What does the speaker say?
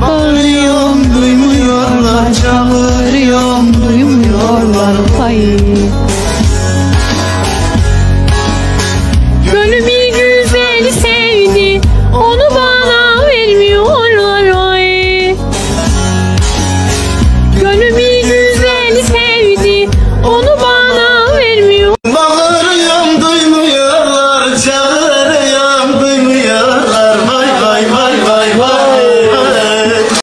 Bağırıyorum duymuyorlar. Çağırıyorum duymuyorlar. Hay Gönlümü güzel sevdi. Onu bana vermiyorlar. Ay. Gönlümü güzel sevdi. Onu bana